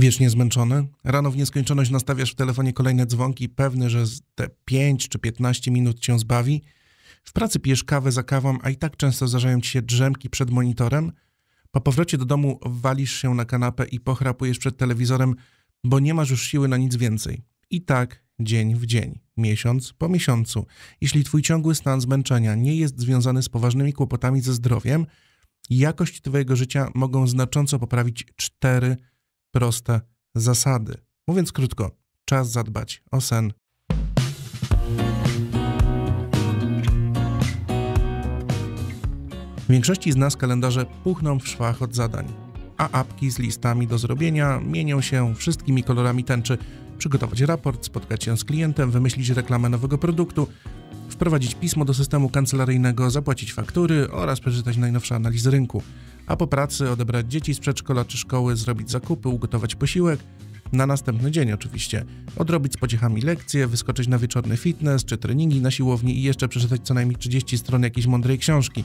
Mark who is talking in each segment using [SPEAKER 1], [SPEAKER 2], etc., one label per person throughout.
[SPEAKER 1] Wiecznie zmęczony? Rano w nieskończoność nastawiasz w telefonie kolejne dzwonki, pewny, że te 5 czy 15 minut cię zbawi? W pracy pijesz kawę za kawą, a i tak często zdarzają ci się drzemki przed monitorem? Po powrocie do domu walisz się na kanapę i pochrapujesz przed telewizorem, bo nie masz już siły na nic więcej. I tak dzień w dzień, miesiąc po miesiącu. Jeśli twój ciągły stan zmęczenia nie jest związany z poważnymi kłopotami ze zdrowiem, jakość twojego życia mogą znacząco poprawić cztery proste zasady. Mówiąc krótko, czas zadbać o sen. W większości z nas kalendarze puchną w szwach od zadań, a apki z listami do zrobienia mienią się wszystkimi kolorami tęczy. Przygotować raport, spotkać się z klientem, wymyślić reklamę nowego produktu, wprowadzić pismo do systemu kancelaryjnego, zapłacić faktury oraz przeczytać najnowsze analizy rynku a po pracy odebrać dzieci z przedszkola czy szkoły, zrobić zakupy, ugotować posiłek, na następny dzień oczywiście, odrobić z pociechami lekcje, wyskoczyć na wieczorny fitness czy treningi na siłowni i jeszcze przeczytać co najmniej 30 stron jakiejś mądrej książki.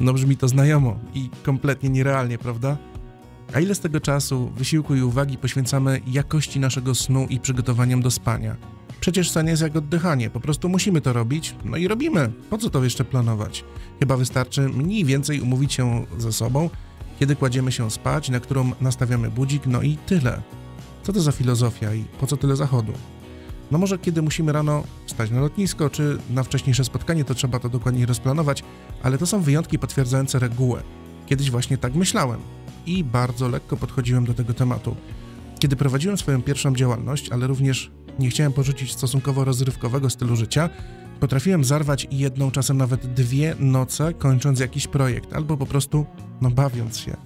[SPEAKER 1] No brzmi to znajomo i kompletnie nierealnie, prawda? A ile z tego czasu, wysiłku i uwagi poświęcamy jakości naszego snu i przygotowaniom do spania? Przecież sen jest jak oddychanie, po prostu musimy to robić, no i robimy. Po co to jeszcze planować? Chyba wystarczy mniej więcej umówić się ze sobą, kiedy kładziemy się spać, na którą nastawiamy budzik, no i tyle. Co to za filozofia i po co tyle zachodu? No może kiedy musimy rano wstać na lotnisko, czy na wcześniejsze spotkanie, to trzeba to dokładniej rozplanować, ale to są wyjątki potwierdzające regułę. Kiedyś właśnie tak myślałem i bardzo lekko podchodziłem do tego tematu. Kiedy prowadziłem swoją pierwszą działalność, ale również nie chciałem porzucić stosunkowo rozrywkowego stylu życia, potrafiłem zarwać jedną, czasem nawet dwie noce, kończąc jakiś projekt, albo po prostu, no bawiąc się.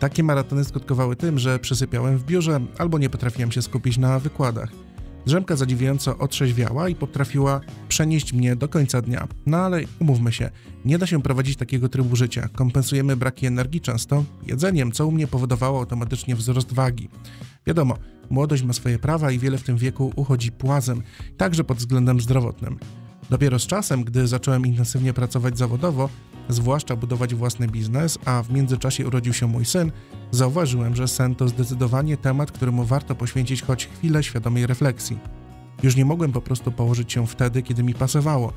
[SPEAKER 1] Takie maratony skutkowały tym, że przysypiałem w biurze albo nie potrafiłem się skupić na wykładach. Drzemka zadziwiająco otrzeźwiała i potrafiła przenieść mnie do końca dnia. No ale umówmy się, nie da się prowadzić takiego trybu życia. Kompensujemy braki energii często jedzeniem, co u mnie powodowało automatycznie wzrost wagi. Wiadomo, młodość ma swoje prawa i wiele w tym wieku uchodzi płazem, także pod względem zdrowotnym. Dopiero z czasem, gdy zacząłem intensywnie pracować zawodowo, zwłaszcza budować własny biznes, a w międzyczasie urodził się mój syn, zauważyłem, że sen to zdecydowanie temat, któremu warto poświęcić choć chwilę świadomej refleksji. Już nie mogłem po prostu położyć się wtedy, kiedy mi pasowało.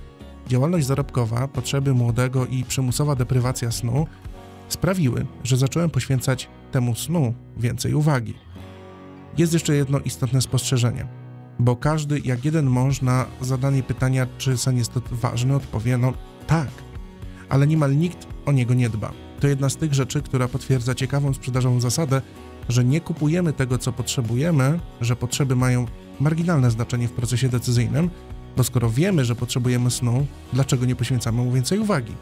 [SPEAKER 1] Działalność zarobkowa, potrzeby młodego i przymusowa deprywacja snu sprawiły, że zacząłem poświęcać temu snu więcej uwagi. Jest jeszcze jedno istotne spostrzeżenie, bo każdy, jak jeden mąż, na zadanie pytania, czy sen jest ważny, odpowie: No tak, ale niemal nikt o niego nie dba. To jedna z tych rzeczy, która potwierdza ciekawą sprzedażową zasadę, że nie kupujemy tego, co potrzebujemy, że potrzeby mają marginalne znaczenie w procesie decyzyjnym, bo skoro wiemy, że potrzebujemy snu, dlaczego nie poświęcamy mu więcej uwagi?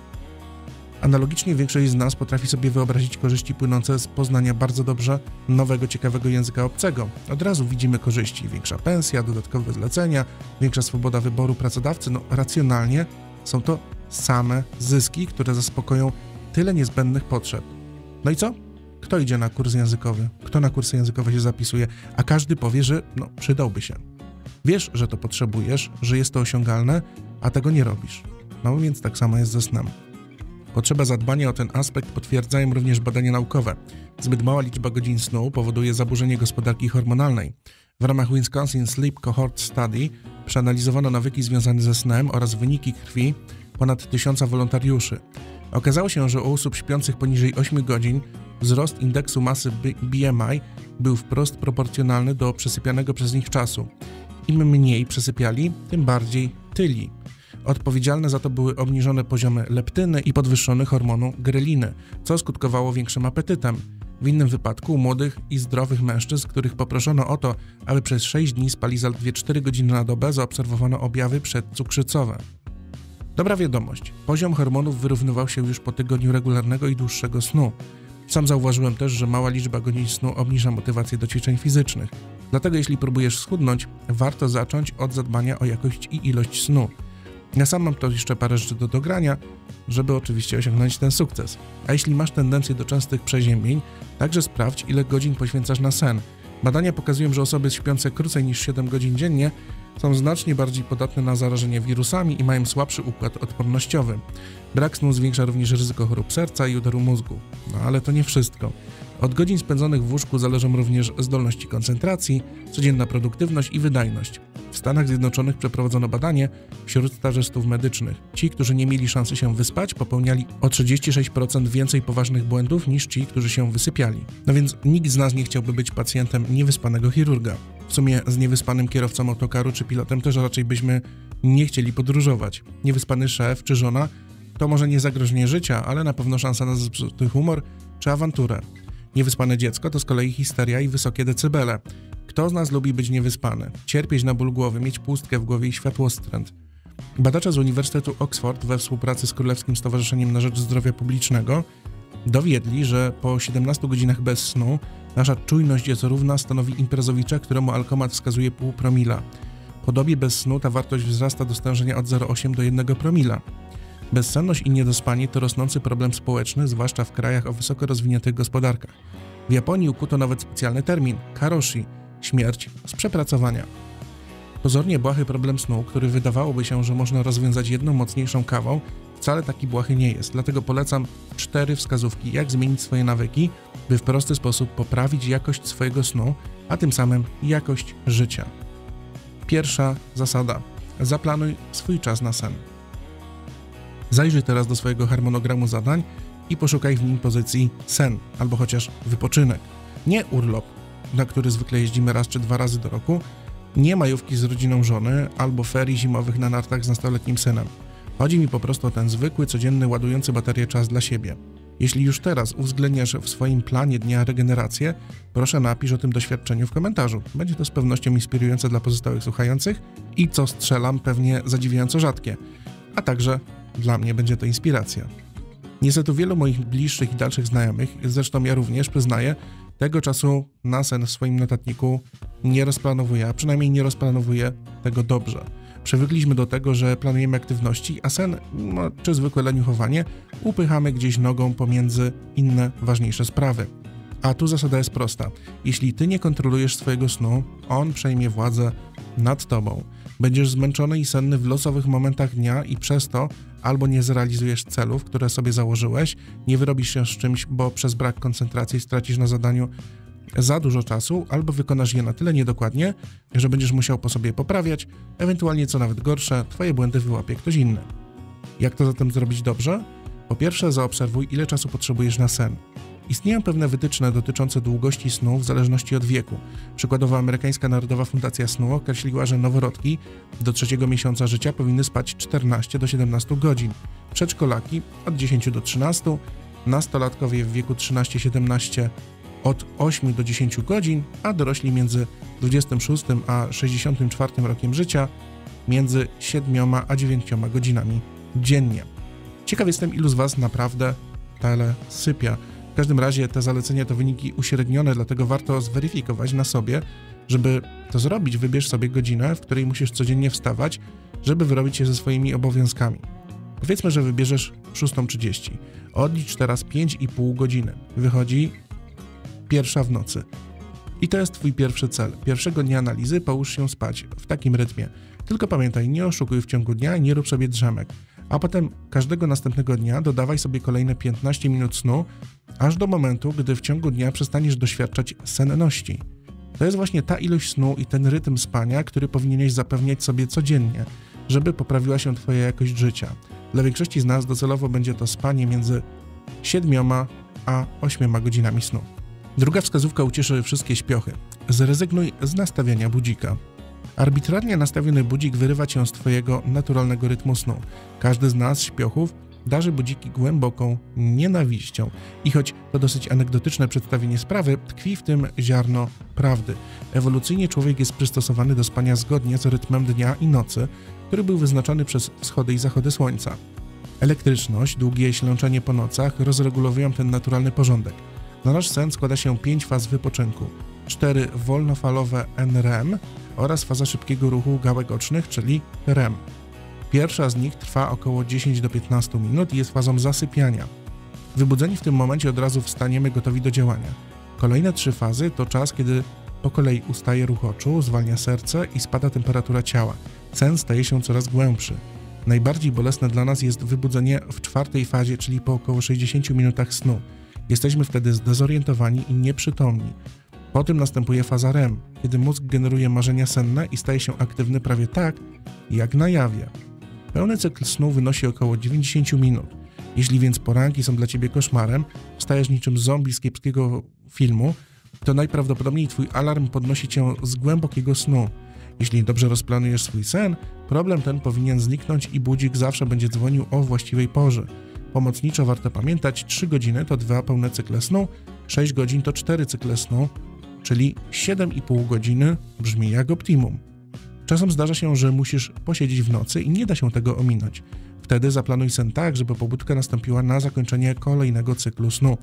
[SPEAKER 1] Analogicznie większość z nas potrafi sobie wyobrazić korzyści płynące z poznania bardzo dobrze nowego, ciekawego języka obcego. Od razu widzimy korzyści: większa pensja, dodatkowe zlecenia, większa swoboda wyboru pracodawcy. No, racjonalnie są to same zyski, które zaspokoją tyle niezbędnych potrzeb. No i co? Kto idzie na kurs językowy? Kto na kursy językowe się zapisuje? A każdy powie, że no, przydałby się. Wiesz, że to potrzebujesz, że jest to osiągalne, a tego nie robisz. No więc tak samo jest ze snem. Potrzeba zadbania o ten aspekt potwierdzają również badania naukowe. Zbyt mała liczba godzin snu powoduje zaburzenie gospodarki hormonalnej. W ramach Wisconsin Sleep Cohort Study przeanalizowano nawyki związane ze snem oraz wyniki krwi ponad tysiąca wolontariuszy. Okazało się, że u osób śpiących poniżej 8 godzin wzrost indeksu masy BMI był wprost proporcjonalny do przesypianego przez nich czasu. Im mniej przesypiali, tym bardziej tyli. Odpowiedzialne za to były obniżone poziomy leptyny i podwyższony hormonu greliny, co skutkowało większym apetytem. W innym wypadku młodych i zdrowych mężczyzn, których poproszono o to, aby przez 6 dni spali zaledwie 4 godziny na dobę, zaobserwowano objawy przedcukrzycowe. Dobra wiadomość, poziom hormonów wyrównywał się już po tygodniu regularnego i dłuższego snu. Sam zauważyłem też, że mała liczba godzin snu obniża motywację do ćwiczeń fizycznych. Dlatego jeśli próbujesz schudnąć, warto zacząć od zadbania o jakość i ilość snu. Ja sam mam to jeszcze parę rzeczy do dogrania, żeby oczywiście osiągnąć ten sukces. A jeśli masz tendencję do częstych przeziębień, także sprawdź, ile godzin poświęcasz na sen. Badania pokazują, że osoby śpiące krócej niż 7 godzin dziennie są znacznie bardziej podatne na zarażenie wirusami i mają słabszy układ odpornościowy. Brak snu zwiększa również ryzyko chorób serca i udaru mózgu. No ale to nie wszystko. Od godzin spędzonych w łóżku zależą również zdolności koncentracji, codzienna produktywność i wydajność. W Stanach Zjednoczonych przeprowadzono badanie wśród stażystów medycznych. Ci, którzy nie mieli szansy się wyspać, popełniali o 36% więcej poważnych błędów niż ci, którzy się wysypiali. No więc nikt z nas nie chciałby być pacjentem niewyspanego chirurga. W sumie z niewyspanym kierowcą autokaru czy pilotem też raczej byśmy nie chcieli podróżować. Niewyspany szef czy żona to może nie zagrożenie życia, ale na pewno szansa na zepsuty humor czy awanturę. Niewyspane dziecko to z kolei histeria i wysokie decybele. Kto z nas lubi być niewyspany? Cierpieć na ból głowy, mieć pustkę w głowie i światłostręt. Badacze z Uniwersytetu Oxford we współpracy z Królewskim Stowarzyszeniem na Rzecz Zdrowia Publicznego dowiedli, że po 17 godzinach bez snu nasza czujność jest równa stanowi imprezowicza, któremu alkomat wskazuje pół promila. Po dobie bez snu ta wartość wzrasta do stężenia od 0,8 do 1 promila. Bezsenność i niedospanie to rosnący problem społeczny, zwłaszcza w krajach o wysoko rozwiniętych gospodarkach. W Japonii ukuto nawet specjalny termin karoshi śmierć z przepracowania. Pozornie błahy problem snu, który wydawałoby się, że można rozwiązać jedną mocniejszą kawą, wcale taki błahy nie jest. Dlatego polecam cztery wskazówki, jak zmienić swoje nawyki, by w prosty sposób poprawić jakość swojego snu, a tym samym jakość życia. Pierwsza zasada: zaplanuj swój czas na sen. Zajrzyj teraz do swojego harmonogramu zadań i poszukaj w nim pozycji sen albo chociaż wypoczynek. Nie urlop, na który zwykle jeździmy raz czy dwa razy do roku, nie majówki z rodziną żony albo ferii zimowych na nartach z nastoletnim synem. Chodzi mi po prostu o ten zwykły, codzienny, ładujący baterię czas dla siebie. Jeśli już teraz uwzględniasz w swoim planie dnia regenerację, proszę napisz o tym doświadczeniu w komentarzu. Będzie to z pewnością inspirujące dla pozostałych słuchających i co strzelam, pewnie zadziwiająco rzadkie. A także dla mnie będzie to inspiracja. Niestety wielu moich bliższych i dalszych znajomych, zresztą ja również przyznaję, tego czasu na sen w swoim notatniku nie rozplanowuje, a przynajmniej nie rozplanowuje tego dobrze. Przywykliśmy do tego, że planujemy aktywności, a sen, no, czy zwykłe leniuchowanie, upychamy gdzieś nogą pomiędzy inne ważniejsze sprawy. A tu zasada jest prosta. Jeśli ty nie kontrolujesz swojego snu, on przejmie władzę nad tobą. Będziesz zmęczony i senny w losowych momentach dnia i przez to albo nie zrealizujesz celów, które sobie założyłeś, nie wyrobisz się z czymś, bo przez brak koncentracji stracisz na zadaniu za dużo czasu, albo wykonasz je na tyle niedokładnie, że będziesz musiał po sobie poprawiać, ewentualnie co nawet gorsze, twoje błędy wyłapie ktoś inny. Jak to zatem zrobić dobrze? Po pierwsze, zaobserwuj, ile czasu potrzebujesz na sen. Istnieją pewne wytyczne dotyczące długości snu w zależności od wieku. Przykładowo amerykańska Narodowa Fundacja Snu określiła, że noworodki do trzeciego miesiąca życia powinny spać 14 do 17 godzin, przedszkolaki od 10 do 13, nastolatkowie w wieku 13-17 od 8 do 10 godzin, a dorośli między 26 a 64 rokiem życia między 7 a 9 godzinami dziennie. Ciekaw jestem, ilu z Was naprawdę tyle sypia. W każdym razie te zalecenia to wyniki uśrednione, dlatego warto zweryfikować na sobie, żeby to zrobić. Wybierz sobie godzinę, w której musisz codziennie wstawać, żeby wyrobić się ze swoimi obowiązkami. Powiedzmy, że wybierzesz 6.30. Odlicz teraz 5,5 godziny. Wychodzi pierwsza w nocy. I to jest Twój pierwszy cel. Pierwszego dnia analizy połóż się spać w takim rytmie. Tylko pamiętaj, nie oszukuj w ciągu dnia nie rób sobie drzemek. A potem każdego następnego dnia dodawaj sobie kolejne 15 minut snu, aż do momentu, gdy w ciągu dnia przestaniesz doświadczać senności. To jest właśnie ta ilość snu i ten rytm spania, który powinieneś zapewniać sobie codziennie, żeby poprawiła się Twoja jakość życia. Dla większości z nas docelowo będzie to spanie między 7 a 8 godzinami snu. Druga wskazówka ucieszy wszystkie śpiochy. Zrezygnuj z nastawiania budzika. Arbitralnie nastawiony budzik wyrywa cię z twojego naturalnego rytmu snu. Każdy z nas, śpiochów, darzy budziki głęboką nienawiścią. I choć to dosyć anegdotyczne przedstawienie sprawy, tkwi w tym ziarno prawdy. Ewolucyjnie człowiek jest przystosowany do spania zgodnie z rytmem dnia i nocy, który był wyznaczony przez wschody i zachody słońca. Elektryczność, długie ślączenie po nocach rozregulowują ten naturalny porządek. Na nasz sen składa się pięć faz wypoczynku. Cztery wolnofalowe NREM oraz faza szybkiego ruchu gałek ocznych, czyli REM. Pierwsza z nich trwa około 10 do 15 minut i jest fazą zasypiania. Wybudzeni w tym momencie od razu wstaniemy gotowi do działania. Kolejne trzy fazy to czas, kiedy Po kolei ustaje ruch oczu, zwalnia serce i spada temperatura ciała. Sen staje się coraz głębszy. Najbardziej bolesne dla nas jest wybudzenie w czwartej fazie, czyli po około 60 minutach snu. Jesteśmy wtedy zdezorientowani i nieprzytomni. Po tym następuje faza REM, kiedy mózg generuje marzenia senne i staje się aktywny prawie tak, jak na jawie. Pełny cykl snu wynosi około 90 minut. Jeśli więc poranki są dla ciebie koszmarem, wstajesz niczym zombie z kiepskiego filmu, to najprawdopodobniej twój alarm podnosi cię z głębokiego snu. Jeśli dobrze rozplanujesz swój sen, problem ten powinien zniknąć i budzik zawsze będzie dzwonił o właściwej porze. Pomocniczo warto pamiętać, 3 godziny to dwa pełne cykle snu, 6 godzin to 4 cykle snu, czyli 7,5 godziny brzmi jak optimum. Czasem zdarza się, że musisz posiedzieć w nocy i nie da się tego ominąć. Wtedy zaplanuj sen tak, żeby pobudka nastąpiła na zakończenie kolejnego cyklu snu.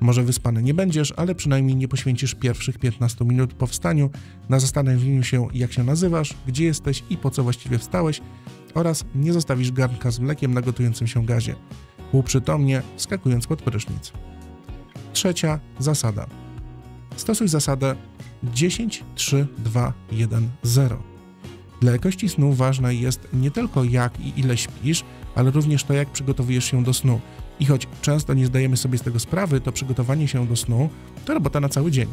[SPEAKER 1] Może wyspany nie będziesz, ale przynajmniej nie poświęcisz pierwszych 15 minut po wstaniu na zastanowieniu się, jak się nazywasz, gdzie jesteś i po co właściwie wstałeś, oraz nie zostawisz garnka z mlekiem na gotującym się gazie. Półprzytomnie, skakując pod prysznic. Trzecia zasada. Stosuj zasadę 10, 3, 2, 1, 0. Dla jakości snu ważne jest nie tylko jak i ile śpisz, ale również to, jak przygotowujesz się do snu. I choć często nie zdajemy sobie z tego sprawy, to przygotowanie się do snu to robota na cały dzień.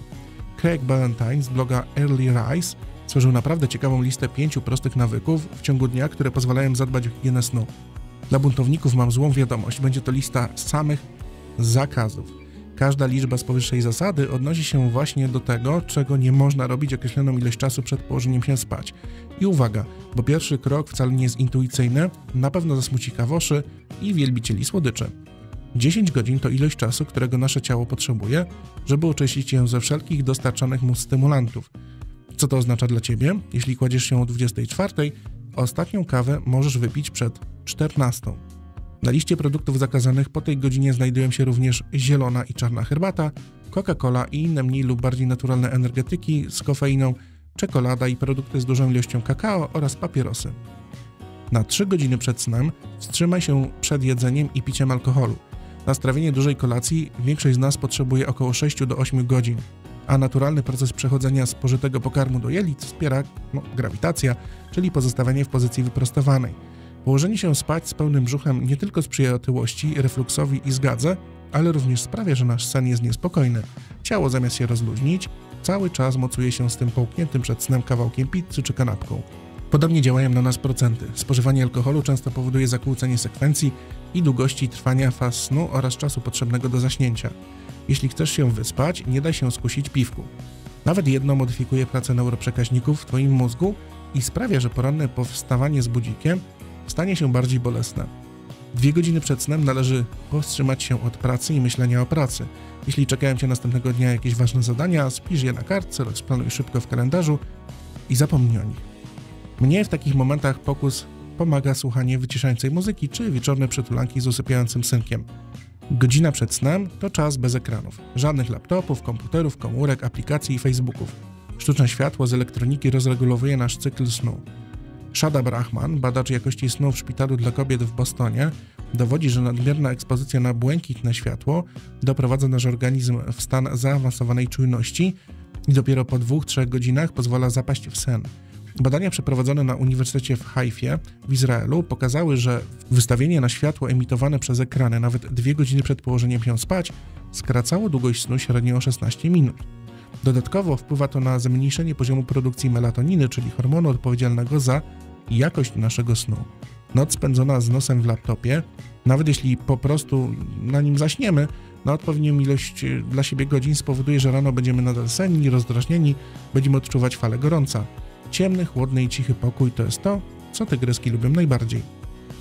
[SPEAKER 1] Craig Ballantyne z bloga Early Rise stworzył naprawdę ciekawą listę pięciu prostych nawyków w ciągu dnia, które pozwalają zadbać o higienę snu. Dla buntowników mam złą wiadomość, będzie to lista samych zakazów. Każda liczba z powyższej zasady odnosi się właśnie do tego, czego nie można robić określoną ilość czasu przed położeniem się spać. I uwaga, bo pierwszy krok wcale nie jest intuicyjny, na pewno zasmuci kawoszy i wielbicieli słodyczy. 10 godzin to ilość czasu, którego nasze ciało potrzebuje, żeby oczyścić się ze wszelkich dostarczanych mu stymulantów. Co to oznacza dla ciebie? Jeśli kładziesz się o 24, ostatnią kawę możesz wypić przed 14. Na liście produktów zakazanych po tej godzinie znajdują się również zielona i czarna herbata, Coca-Cola i inne mniej lub bardziej naturalne energetyki z kofeiną, czekolada i produkty z dużą ilością kakao oraz papierosy. Na 3 godziny przed snem wstrzymaj się przed jedzeniem i piciem alkoholu. Na strawienie dużej kolacji większość z nas potrzebuje około 6 do 8 godzin, a naturalny proces przechodzenia spożytego pokarmu do jelit wspiera no, grawitacja, czyli pozostawienie w pozycji wyprostowanej. Położenie się spać z pełnym brzuchem nie tylko sprzyja otyłości, refluksowi i zgadze, ale również sprawia, że nasz sen jest niespokojny. Ciało zamiast się rozluźnić, cały czas mocuje się z tym połkniętym przed snem kawałkiem pizzy czy kanapką. Podobnie działają na nas procenty. Spożywanie alkoholu często powoduje zakłócenie sekwencji i długości trwania faz snu oraz czasu potrzebnego do zaśnięcia. Jeśli chcesz się wyspać, nie daj się skusić piwku. Nawet jedno modyfikuje pracę neuroprzekaźników w Twoim mózgu i sprawia, że poranne powstawanie z budzikiem stanie się bardziej bolesne. Dwie godziny przed snem należy powstrzymać się od pracy i myślenia o pracy. Jeśli czekają Cię następnego dnia jakieś ważne zadania, spisz je na kartce, rozplanuj szybko w kalendarzu i zapomnij o nich. Mnie w takich momentach pokus pomaga słuchanie wyciszającej muzyki czy wieczorne przytulanki z usypiającym synkiem. Godzina przed snem to czas bez ekranów. Żadnych laptopów, komputerów, komórek, aplikacji i facebooków. Sztuczne światło z elektroniki rozregulowuje nasz cykl snu. Shada Brahman, badacz jakości snu w szpitalu dla kobiet w Bostonie, dowodzi, że nadmierna ekspozycja na błękitne światło doprowadza nasz organizm w stan zaawansowanej czujności i dopiero po 2-3 godzinach pozwala zapaść w sen. Badania przeprowadzone na Uniwersytecie w Haifie w Izraelu pokazały, że wystawienie na światło emitowane przez ekrany nawet 2 godziny przed położeniem się spać skracało długość snu średnio o 16 minut. Dodatkowo wpływa to na zmniejszenie poziomu produkcji melatoniny, czyli hormonu odpowiedzialnego za jakość naszego snu. Noc spędzona z nosem w laptopie, nawet jeśli po prostu na nim zaśniemy, na odpowiednią ilość e, dla siebie godzin spowoduje, że rano będziemy nadal senni, rozdrażnieni, będziemy odczuwać falę gorąca. Ciemny, chłodny i cichy pokój to jest to, co tygryski lubią najbardziej.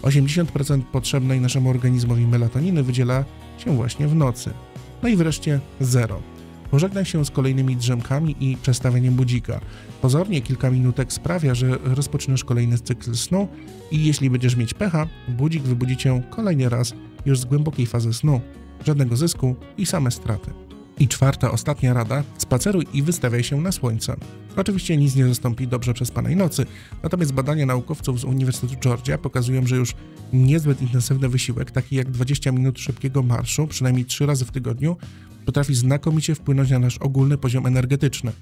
[SPEAKER 1] 80% potrzebnej naszemu organizmowi melatoniny wydziela się właśnie w nocy. No i wreszcie zero. Pożegnaj się z kolejnymi drzemkami i przestawieniem budzika. Pozornie kilka minutek sprawia, że rozpoczynasz kolejny cykl snu i jeśli będziesz mieć pecha, budzik wybudzi cię kolejny raz już z głębokiej fazy snu. Żadnego zysku i same straty. I czwarta, ostatnia rada: spaceruj i wystawiaj się na słońce. Oczywiście nic nie zastąpi dobrze przespanej nocy, natomiast badania naukowców z Uniwersytetu Georgia pokazują, że już niezbyt intensywny wysiłek, taki jak 20 minut szybkiego marszu, przynajmniej 3 razy w tygodniu, potrafi znakomicie wpłynąć na nasz ogólny poziom energetyczny.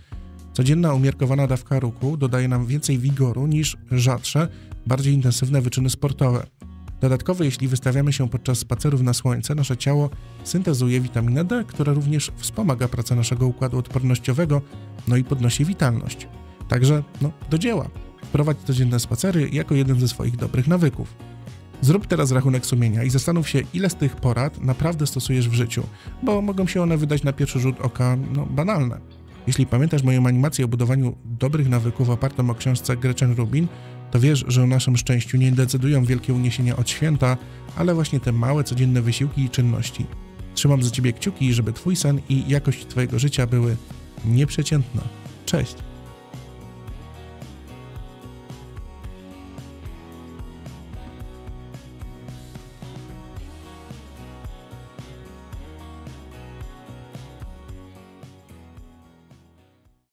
[SPEAKER 1] Codzienna umiarkowana dawka ruchu dodaje nam więcej wigoru niż rzadsze, bardziej intensywne wyczyny sportowe. Dodatkowo, jeśli wystawiamy się podczas spacerów na słońce, nasze ciało syntezuje witaminę D, która również wspomaga pracę naszego układu odpornościowego, no i podnosi witalność. Także, no, do dzieła. Wprowadź codzienne spacery jako jeden ze swoich dobrych nawyków. Zrób teraz rachunek sumienia i zastanów się, ile z tych porad naprawdę stosujesz w życiu, bo mogą się one wydać na pierwszy rzut oka no, banalne. Jeśli pamiętasz moją animację o budowaniu dobrych nawyków opartą o książce Gretchen Rubin, to wiesz, że o naszym szczęściu nie decydują wielkie uniesienia od święta, ale właśnie te małe, codzienne wysiłki i czynności. Trzymam za Ciebie kciuki, żeby Twój sen i jakość Twojego życia były nieprzeciętne. Cześć!